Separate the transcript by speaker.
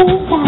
Speaker 1: Oh,